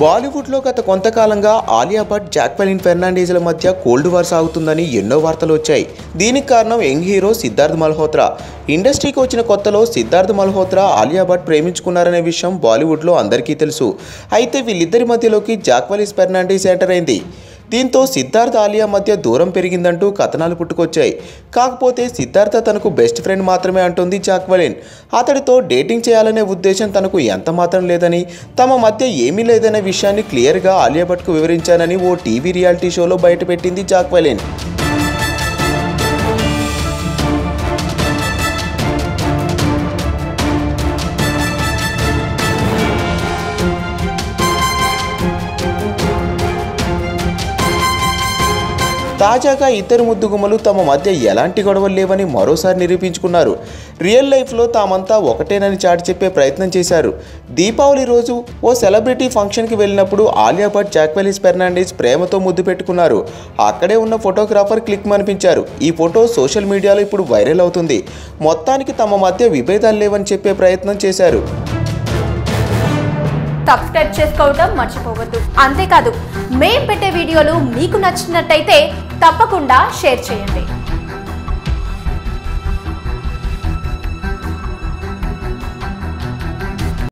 బాలీవుడ్లో గత కొంతకాలంగా ఆలియా భట్ జాక్వెలిన్ ఫెర్నాండీజ్ల మధ్య కోల్డ్ వార్ సాగుతుందని ఎన్నో వార్తలు వచ్చాయి. దీనికి కారణం యంగ్ హీరో సిద్ధార్థ్ మల్హోత్రా. ఇండస్ట్రీకి వచ్చిన కొత్తలో సిద్ధార్థ్ మల్హోత్రా ఆలియా భట్ ప్రేమించుకున్నారనే విషయం బాలీవుడ్లో అందరికీ తెలుసు. అయితే వీళ్ళిద్దరి మధ్యలోకి జాక్వెలిస్ ఫెర్నాండీస్ ఎంటర్ అయింది. దీంతో సిద్ధార్థ ఆలియా మధ్య దూరం పెరిగిందంటూ కథనాలు పుట్టుకొచ్చాయి. కాకపోతే సిద్ధార్థ తనకు బెస్ట్ ఫ్రెండ్ మాత్రమే అంటుంది జాక్వలిన్. అతడితో డేటింగ్ చేయాలనే ఉద్దేశం తనకు ఎంత మాత్రం లేదని తమ మధ్య ఏమీ లేదనే విషయాన్ని క్లియర్గా ఆలియా భట్కు వివరించానని ఓ టీవీ రియాలిటీ షోలో బయటపెట్టింది జాక్వలిన్. తాజాగా ఇద్దరు ముద్దుగుమ్మలు తమ మధ్య ఎలాంటి గొడవలు లేవని మరోసారి నిరూపించుకున్నారు. రియల్ లైఫ్లో తామంతా ఒకటేనని చాటి చెప్పే ప్రయత్నం చేశారు. దీపావళి రోజు ఓ సెలబ్రిటీ ఫంక్షన్కి వెళ్ళినప్పుడు ఆలియా భట్ జాక్వెలిస్ ఫెర్నాండేజ్ ప్రేమతో ముద్దు పెట్టుకున్నారు. అక్కడే ఉన్న ఫోటోగ్రాఫర్ క్లిక్ అనిపించారు ఈ ఫోటో సోషల్ మీడియాలో ఇప్పుడు వైరల్ అవుతుంది. మొత్తానికి తమ మధ్య విభేదాలు లేవని చెప్పే ప్రయత్నం చేశారు. సబ్స్క్రైబ్ చేసుకోవటం మర్చిపోవద్దు. అంతేకాదు మేం పెట్టే వీడియోలు మీకు నచ్చినట్టయితే తప్పకుండా షేర్ చేయండి.